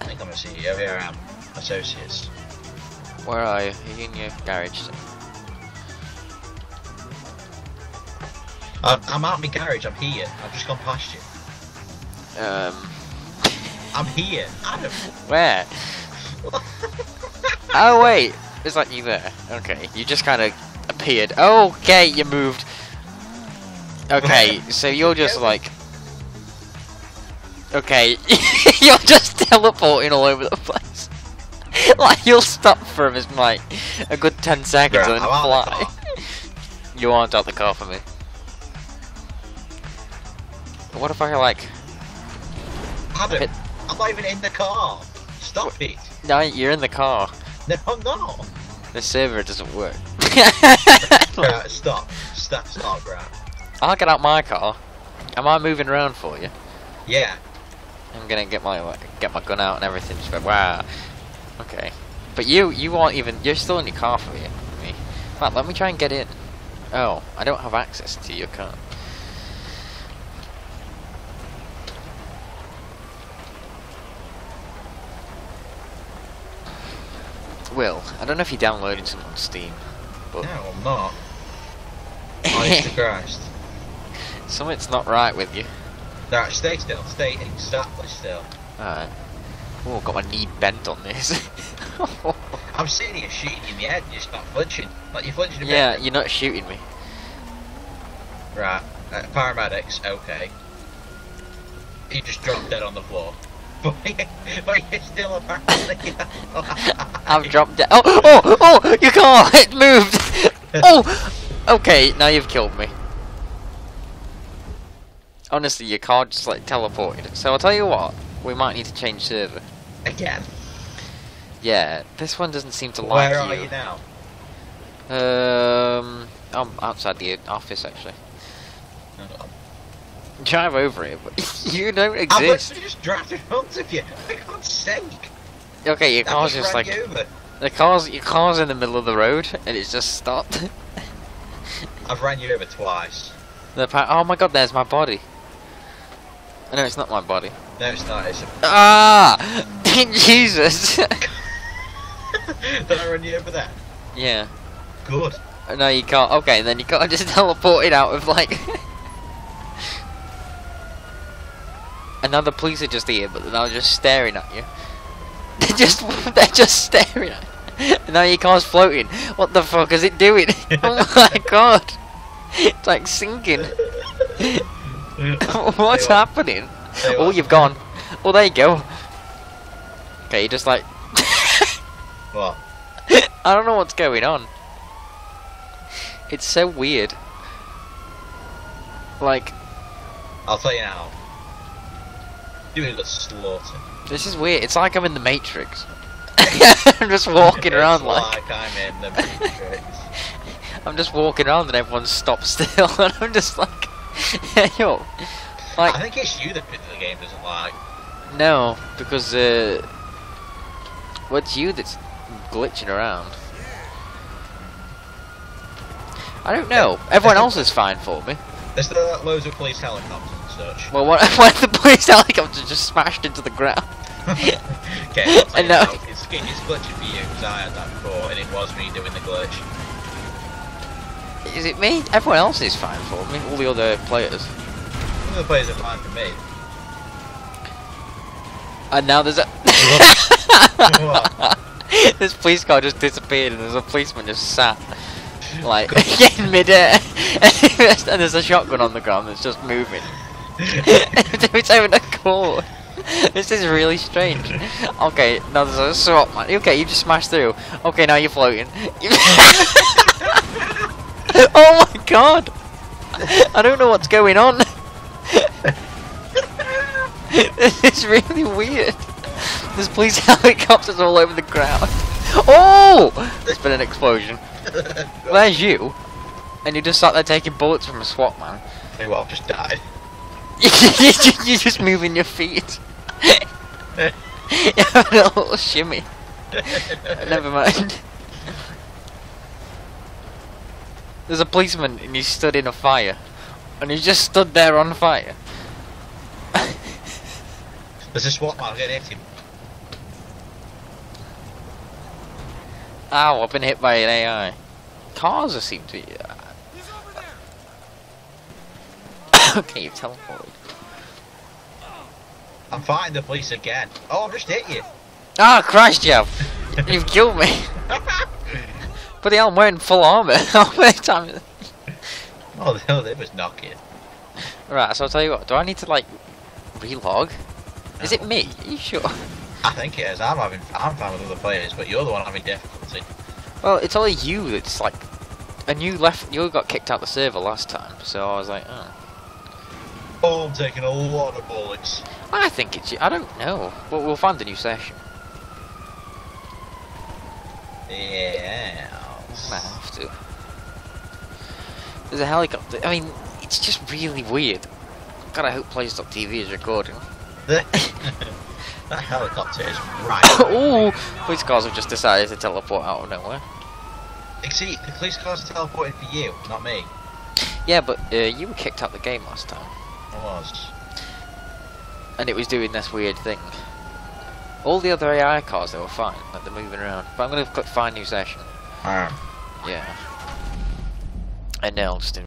I think I'm a CEO. Here I am. Associates. Where are you? Are you in your garage? I'm, I'm out of my garage. I'm here. I've just gone past you. Um, I'm here. Adam. where? oh wait, it's like you there. Okay, you just kind of appeared. Okay, you moved. Okay, so you're just like. Okay, you're just teleporting all over the place. like you'll stop for him, like a good ten seconds Right, and I'm out the fly. You aren't out the car for me. What if I like? Adam. Hit- I'm not even in the car. Stop it. No, you're in the car. No, I'm not. The server doesn't work. Stop. Stop. Stop. Right. I'll get out my car. Am I moving around for you? Yeah. I'm gonna get my get my gun out and everything. Just go, wow. Okay. But you you aren't even. You're still in your car for you. Me. Right, let me try and get in. Oh, I don't have access to your car. Will, I don't know if you downloaded some on Steam, but No, I'm not. Honest to Christ. something's not right with you. Right, stay still. Stay exactly still. Alright. Oh, got my knee bent on this. I'm sitting here shooting you in the head and you're just not flinching. Like you're flinching a bit. yeah, you're not shooting me. Right. Uh, paramedics, okay. He just dropped dead on the floor. But, you're still apparently. I've dropped dead. Oh, oh, oh, your car, it moved. oh, okay, now you've killed me. Honestly, your car just like teleported. So I'll tell you what, we might need to change server. Again. Yeah, this one doesn't seem to like. you. Where are you. now? Um, I'm outside the office actually. Drive over it, but you don't exist. I exist. literally just dragged in front of you. For God's sake. Okay, your car's just like over. the car's your car's in the middle of the road and it's just stopped. I've ran you over twice. The oh my god, there's my body. No, it's not my body. No, it's not. It's a... Ah, Jesus. Did I run you over there? yeah. Good. No, you can't. Okay, then you can't just teleport it out of like. Another police are just here, but they're now just staring at you. They're just, they're just staring at. You. Now your car's floating. What the fuck is it doing? oh my god! It's like sinking. What's happening? Oh, you've gone. Oh, there you go. Okay, you just like. What? I don't know what's going on. It's so weird. Like, I'll tell you now. Doing the slaughter. this is weird. It's like I'm in the Matrix. I'm just walking around It's like I'm in the Matrix. I'm just walking around and everyone stops still, and I'm just like, yo, I think it's you that the game doesn't like. no, because uh, what's you that's glitching around? I don't know. Everyone else is fine for me. There's still loads of police helicopters and such. Well, what, what if the police helicopter just smashed into the ground? okay, I'll tell I know. now, it's, it's glitching for you because I had that before and it was me doing the glitch. Is it me? Everyone else is fine for me. All the other players. All the players are fine for me. And now there's a this police car just disappeared, and there's a policeman just sat like in midair, and there's a shotgun on the ground that's just moving. it's having a call. This is really strange. Okay, now there's a SWAT man. Okay, you just smashed through. Okay, now you're floating. oh my god! I don't know what's going on. this is really weird. There's police helicopters all over the ground. Oh! There's been an explosion. Where's you? And you just sat there taking bullets from a SWAT man. Hey, well, I've just died. You're just moving your feet. you have a little shimmy. Never mind. There's a policeman and he stood in a fire. And he just stood there on fire. There's a SWAT man, get hit him. Ow, I've been hit by an AI. Cars seem to be... Uh, okay, you've teleported. I'm fighting the police again. Oh, I've just hit you. Ah, oh, Christ, you. You've killed me. But hell, I'm wearing full armour. How many times? oh, hell, they was knocking. Right, so I'll tell you what. Do I need to like relog? Is it me? Are you sure? I think it is. I'm having, I'm fine with other players, but you're the one having difficulty. Well, it's only you that's like, and you left. You got kicked out the server last time, so I was like, oh. Oh, I'm taking a lot of bullets. I think it's you. I don't know, but we'll find a new session. Yeah. I have to. There's a helicopter. I mean, it's just really weird. God, I hope Plays.tv is recording. that helicopter is right. oh, police cars have just decided to teleport out of nowhere. See, the police cars are teleported for you, not me. Yeah, but uh, you were kicked out the game last time, I was. and it was doing this weird thing. All the other AI cars, they were fine, like they're moving around. But I'm gonna click find new session. Um, Yeah. And now I'll just